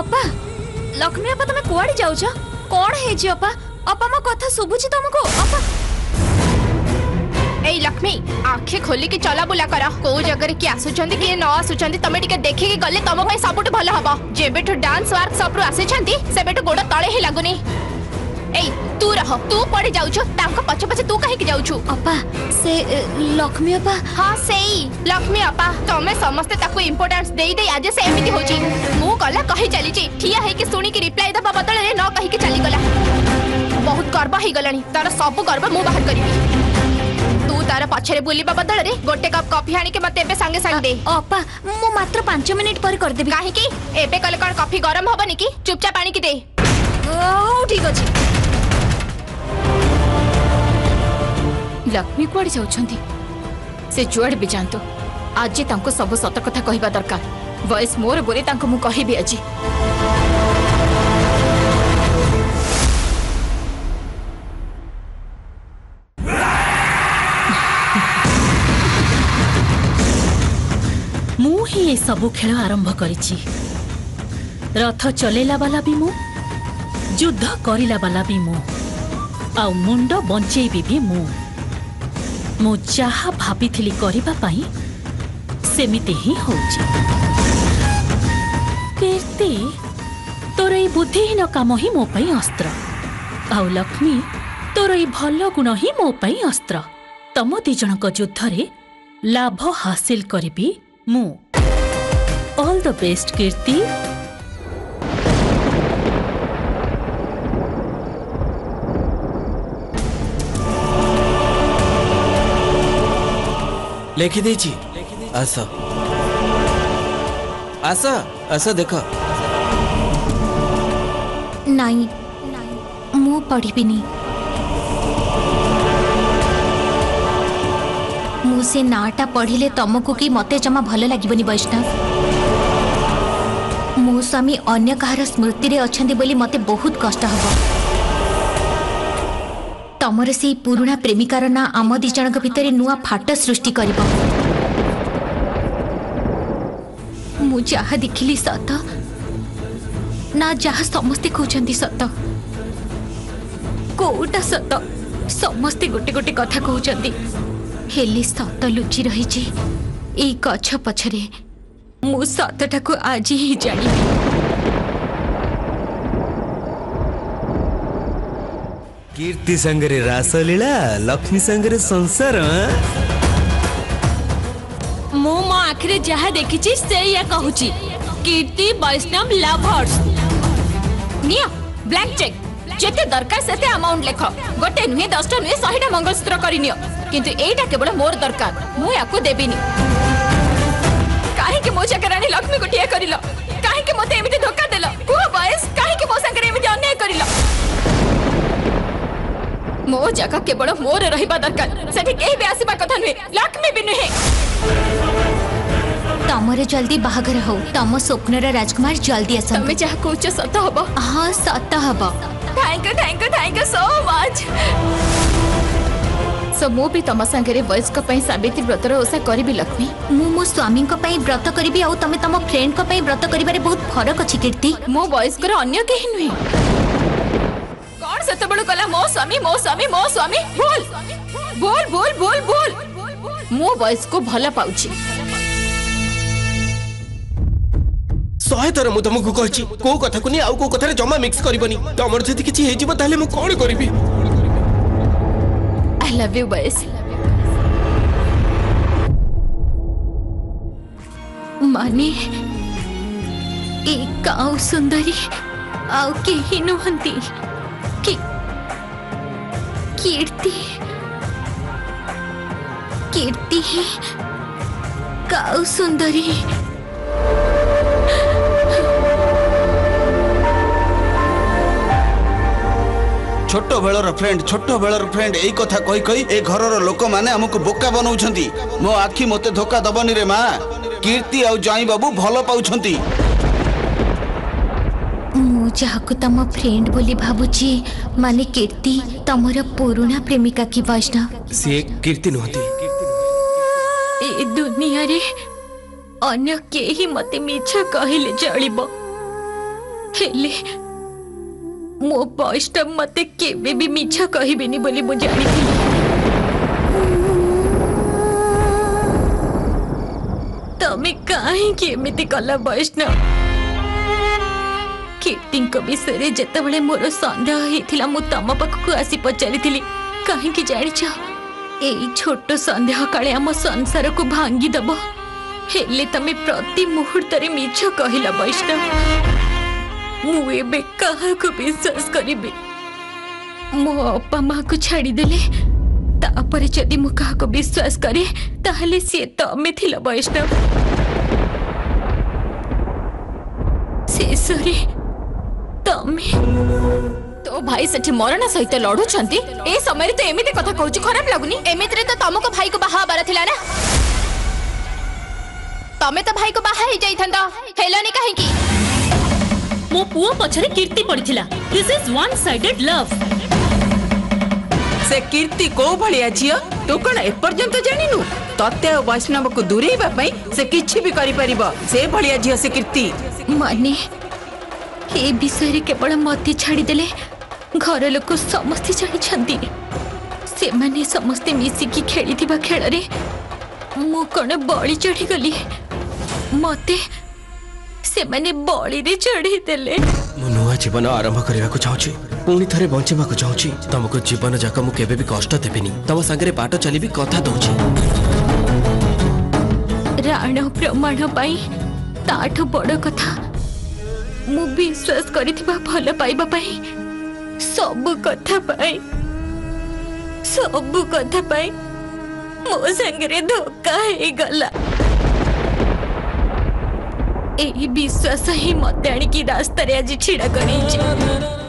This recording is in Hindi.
ଅପା ଲକ୍ଷ୍ମୀ ଅପା ତମେ କୁଆଡ଼େ ଯାଉଛ କ'ଣ ହେଇଛି ଅପା ଅପା ମୋ କଥା ଶୁଭୁଛି ତମକୁ ଅପା ଏଇ ଲକ୍ଷ୍ମୀ ଆଖି ଖୋଲିକି ଚଲାବୁଲା କର କୋଉ ଜାଗାରେ କିଏ ଆସୁଛନ୍ତି କିଏ ନ ଆସୁଛନ୍ତି ତମେ ଟିକେ ଦେଖିକି ଗଲେ ତମ ପାଇଁ ସବୁଠୁ ଭଲ ହବ ଯେବେଠୁ ଡାନ୍ସ ୱାର୍କସପ୍ରୁ ଆସିଛନ୍ତି ସେବେଠୁ ଗୋଡ଼ ତଳେ ହିଁ ଲାଗୁନି तू रहो तू पड़े जाऊ छ तांको पछे पछे तू कहि के जाऊ छु अपा से लक्ष्मी अपा हां सेई लक्ष्मी अपा तमे समस्त ताको इंपोर्टेंस देई दे आज से एमिति होची मु कला कहि चली छी ठिया है के सुनी के रिप्लाई दबा बदल रे न कहि के चली गला बहुत गर्व हे गलानी तार सब गर्व मु बाहर करबी तू तार पछे रे बुली बदल रे गोटे कप कॉफी आनी के मते एबे संगे संग दे अपा मु मात्र 5 मिनट पर कर देबी काहे की एबे कल कर कॉफी गरम होबनी की चुपचाप पानी की दे ठीक अछि ଲକ୍ଷ୍ମୀ କୁଆଡ଼େ ଯାଉଛନ୍ତି ସେ ଯୁଆଡ଼େ ବି ଯାଆନ୍ତୁ ଆଜି ତାଙ୍କୁ ସବୁ ସତ କଥା କହିବା ଦରକାର ଭଏସ୍ ମୋର ବୋଲି ତାଙ୍କୁ ମୁଁ କହିବି ଆଜି ମୁଁ ହିଁ ଏସବୁ ଖେଳ ଆରମ୍ଭ କରିଛି ରଥ ଚଲେଇଲା ବାଲା ବି ମୁଁ ଯୁଦ୍ଧ କରିଲା ବାଲା ବି ମୁଁ ଆଉ ମୁଣ୍ଡ ବଞ୍ଚେଇବି ବି ମୁଁ ମୁଁ ଯାହା ଭାବିଥିଲି କରିବା ପାଇଁ ସେମିତି ହିଁ ହଉଛି କୀର୍ତ୍ତି ତୋର ଏଇ ବୁଦ୍ଧିହୀନ କାମ ହିଁ ମୋ ପାଇଁ ଅସ୍ତ୍ର ଆଉ ଲକ୍ଷ୍ମୀ ତୋର ଏଇ ଭଲ ଗୁଣ ହିଁ ମୋ ପାଇଁ ଅସ୍ତ୍ର ତମ ଦି ଜଣଙ୍କ ଯୁଦ୍ଧରେ ଲାଭ ହାସିଲ କରିବି ମୁଁ ଅଲ୍ ଦ ବେଷ୍ଟ କୀର୍ତ୍ତି ଲେଖିଦେଇଛି ଆସ ଆସ ଆସ ଦେଖ ନାଇଁ ମୁଁ ପଢ଼ିବିନି ମୁଁ ସେ ନାଁଟା ପଢ଼ିଲେ ତମକୁ କି ମୋତେ ଜମା ଭଲ ଲାଗିବନି ବୈଷ୍ଣବ ମୋ ସ୍ୱାମୀ ଅନ୍ୟ କାହାର ସ୍ମୃତିରେ ଅଛନ୍ତି ବୋଲି ମୋତେ ବହୁତ କଷ୍ଟ ହେବ तुमर से पुणा प्रेमिकार ना आम दिज भितर नुआ फाट सृष्टि कर देखिली सत ना जहा समस्ते कौन सत समस्ते गोटे गोटे कथा कहते सत लुचि रही गछ पछरे सतटा को आज ही जानी କୀର୍ତ୍ତି ସାଙ୍ଗରେ ରାସଲୀଳା ଲକ୍ଷ୍ମୀ ସାଙ୍ଗରେ ସଂସାର ମୁଁ ମୋ ଆଖିରେ ଯାହା ଦେଖିଛି ସେଇଆ କହୁଛି କୀର୍ତ୍ତି ବୈଷ୍ଣବ ଲଭର୍ସ ନିଅ ବ୍ଲାଙ୍କ ଚେକ୍ ଯେତେ ଦରକାର ସେତେ ଆମାଉଣ୍ଟ ଲେଖ ଗୋଟେ ନୁହେଁ ଦଶଟା ନୁହେଁ ଶହେଟା ମଙ୍ଗଳସୂତ୍ର କରିନିଅ କିନ୍ତୁ ଏଇଟା କେବଳ ମୋର ଦରକାର ମୁଁ ୟାକୁ ଦେବିନି କାହିଁକି ମୋ ଚାକରାଣୀ ଲକ୍ଷ୍ମୀ ଗୋଟିଏ କରିଲ କାହିଁକି ମୋତେ ଏମିତି ଧୋକା ଦେଲ କୁହ ବୟସ କାହିଁକି ମୋ ସାଙ୍ଗରେ ଏମିତି ଅନ୍ୟାୟ କରିଲ मो जगह केवल मोर रहा दरकार कथा नुहे लक्ष्मी भी नुहे तमर जल्दी बाहर हो तम स्वप्न राजकुमार जल्दी आस तुम जहाँ कौ सत हम हाँ सत हम thank you thank you thank you so much so मु भी तम सांगे वयस्क सवित्री व्रतर ओसा करी लक्ष्मी मु मो स्वामी व्रत करी आम तम फ्रेंड व्रत कर बहुत फरक अच्छी कीर्ति मो वयस्क अं नुहे कौन सतबड़ू कला मो स्वामी मो स्वामी मो स्वामी बोल बोल बोल बोल बोल मो वॉइस को भल पाउची ଶହେ ଥର ମୁଁ ତମକୁ କହିଛି କୋଉ କଥାକୁ ନେଇ ଆଉ କୋଉ କଥାରେ ଜମା ମିକ୍ସ କରିବନି ତମର ଯଦି କିଛି ହେଇଯିବ ତାହେଲେ ମୁଁ କଣ କରିବି ଆଇ ଲଭ୍ ୟୁ ବୟସ ମାନେ ଏ କାଉ ସୁନ୍ଦରୀ ଆଉ କେହି ନୁହନ୍ତି কি কীর্তি কীর্তি কাউ সুন্দরী ছোট বেলর ফ্রেন্ড ছোট বেলর ফ্রেন্ড এই কথা কই কই এ ঘরর লোকমানে আমাকে বোকা বনাউছন্তি মো আখি মতে ধোকা দবনি রে মা কীর্তি আউ জয় বাবু ভাল পাউছন্তি जहाँ फ्रेंड बोली भावुची माने कीर्ति तुम पुणा प्रेमिका कि वैष्णव दुनिया रे अन्य के ही मते कहले चलिए मो वैष्णव मत के जानी तमें कहीं कला वैष्णव କିଟିଙ୍କ ବିଷୟରେ ଯେତେବେଳେ ମୋର ସନ୍ଦେହ ହେଇଥିଲା ମୁଁ ତମ ପାଖକୁ ଆସି ପଚାରିଥିଲି କାହିଁକି ଜାଣିଛ ଏଇ ଛୋଟ ସନ୍ଦେହ କାଳେ ଆମ ସଂସାରକୁ ଭାଙ୍ଗିଦେବ ହେଲେ ତମେ ପ୍ରତି ମୁହୂର୍ତ୍ତରେ ମିଛ କହିଲ ବୈଷ୍ଣବ ମୁଁ ଏବେ କାହାକୁ ବିଶ୍ୱାସ କରିବି ମୋ ଅପା ମାଆକୁ ଛାଡ଼ିଦେଲେ ତାପରେ ଯଦି ମୁଁ କାହାକୁ ବିଶ୍ୱାସ କରେ ତାହେଲେ ସିଏ ତମେ ଥିଲ ବୈଷ୍ଣବ ଶେଷରେ तो भाई सेठी मरणा सहित लड़ुचंती तो खराब लगुनी तो तुमको भाई को बाहर थी ना तमें तो भाई को बाहर कहीं मो पु पचर कीर्ति पड़ा से कीर्ति को भलिया झी तू कण एपर्यंत जानु तत्ते और वैष्णव को दूरे से किसी भी करी से भलिया झी से कीर्ति मानी ए विषय केवल मत छाड़देले घर लोक समस्त जानी से मैंने समस्ते मिसिकी खेली खेल मु कण बड़ी चढ़ीगली मत से मैंने जीवन आरंभ करने को पुणी थे बचा तुमको जीवन जाक मुझे कष्ट देवी तुम सागर बाट चल कथा राण प्रमाण बड़ कथा ମୁଁ ବିଶ୍ୱାସ କରିଥିବା ଭଲ ପାଇବା ପାଇଁ ସବୁ କଥା ପାଇଁ ସବୁ କଥା ପାଇଁ ମୋ ସାଙ୍ଗରେ ଧୋକା ହେଇଗଲା ଏହି ବିଶ୍ୱାସ ହିଁ ମୋତେ ଆଣିକି ରାସ୍ତାରେ ଆଜି ଛିଡ଼ା କରେଇଛି